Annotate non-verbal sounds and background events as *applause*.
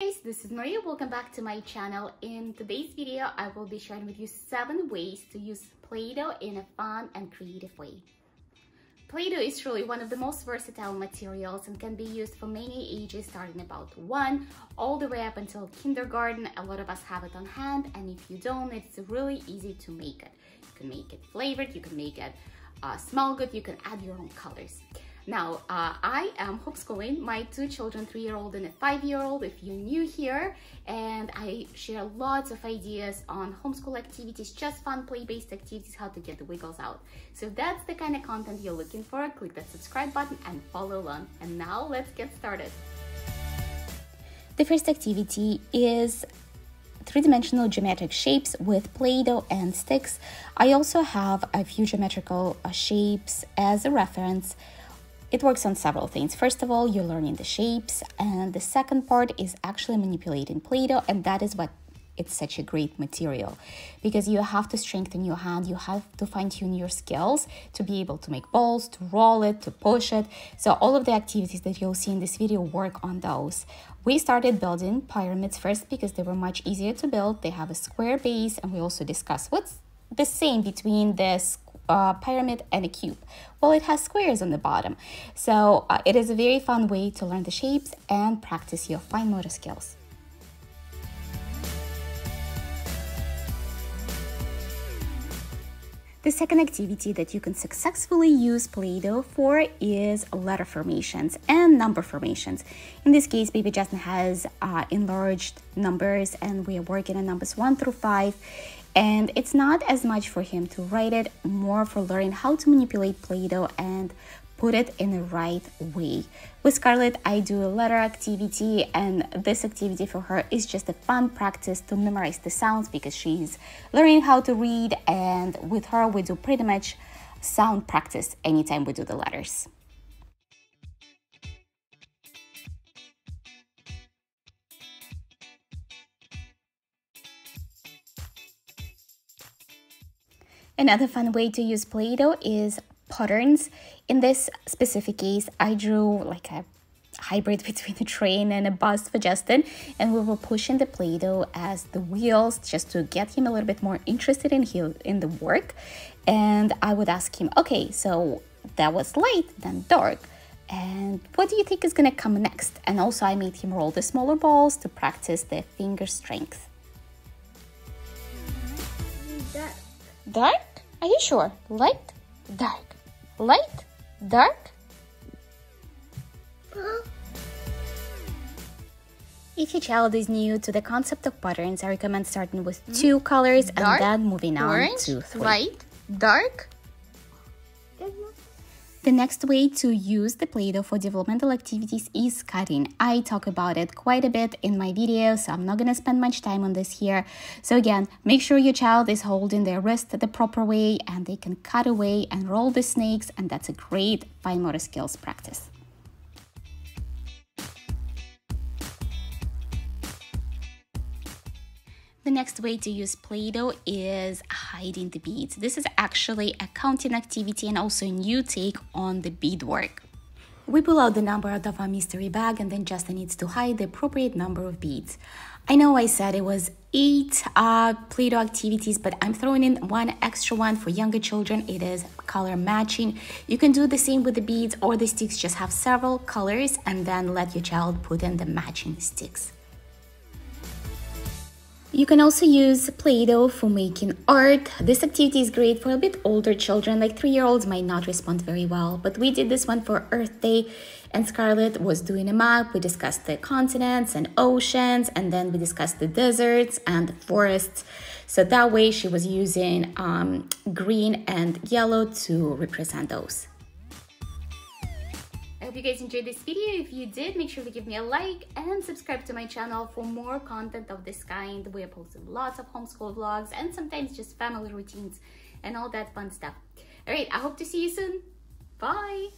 guys, this is Mariya. Welcome back to my channel. In today's video, I will be sharing with you seven ways to use Play-Doh in a fun and creative way. Play-Doh is truly one of the most versatile materials and can be used for many ages starting about one all the way up until kindergarten. A lot of us have it on hand and if you don't, it's really easy to make it. You can make it flavored, you can make it uh, smell good, you can add your own colors. Now, uh, I am homeschooling my two children, three-year-old and a five-year-old, if you're new here, and I share lots of ideas on homeschool activities, just fun play-based activities, how to get the wiggles out. So that's the kind of content you're looking for, click that subscribe button and follow along. And now let's get started. The first activity is three-dimensional geometric shapes with Play-Doh and sticks. I also have a few geometrical uh, shapes as a reference it works on several things. First of all, you're learning the shapes, and the second part is actually manipulating Play-Doh, and that is what it's such a great material because you have to strengthen your hand, you have to fine tune your skills to be able to make balls, to roll it, to push it. So, all of the activities that you'll see in this video work on those. We started building pyramids first because they were much easier to build. They have a square base, and we also discussed what's the same between this uh, pyramid and a cube? Well, it has squares on the bottom. So uh, it is a very fun way to learn the shapes and practice your fine motor skills. The second activity that you can successfully use Play-Doh for is letter formations and number formations. In this case, Baby Justin has uh, enlarged numbers and we are working on numbers 1 through 5 and it's not as much for him to write it, more for learning how to manipulate Play-Doh and put it in the right way. With Scarlett, I do a letter activity, and this activity for her is just a fun practice to memorize the sounds because she's learning how to read, and with her, we do pretty much sound practice anytime we do the letters. Another fun way to use Play-Doh is patterns. In this specific case, I drew like a hybrid *laughs* between a train and a bus for Justin, and we were pushing the Play-Doh as the wheels just to get him a little bit more interested in in the work. And I would ask him, okay, so that was light, then dark. And what do you think is gonna come next? And also I made him roll the smaller balls to practice the finger strength. Dark? Are you sure? Light, dark. Light, dark. If your child is new to the concept of patterns, I recommend starting with two colors dark, and then moving on orange, to three. Light, dark, the next way to use the Play-Doh for developmental activities is cutting. I talk about it quite a bit in my video, so I'm not going to spend much time on this here. So again, make sure your child is holding their wrist the proper way and they can cut away and roll the snakes and that's a great fine motor skills practice. The next way to use Play-Doh is hiding the beads. This is actually a counting activity and also a new take on the beadwork. We pull out the number out of our mystery bag and then Justin needs to hide the appropriate number of beads. I know I said it was eight uh, Play-Doh activities, but I'm throwing in one extra one for younger children. It is color matching. You can do the same with the beads or the sticks, just have several colors and then let your child put in the matching sticks. You can also use Play-Doh for making art. This activity is great for a bit older children, like three-year-olds might not respond very well, but we did this one for Earth Day and Scarlett was doing a map. We discussed the continents and oceans, and then we discussed the deserts and the forests. So that way she was using um, green and yellow to represent those hope you guys enjoyed this video. If you did, make sure to give me a like and subscribe to my channel for more content of this kind. We are posting lots of homeschool vlogs and sometimes just family routines and all that fun stuff. All right, I hope to see you soon. Bye.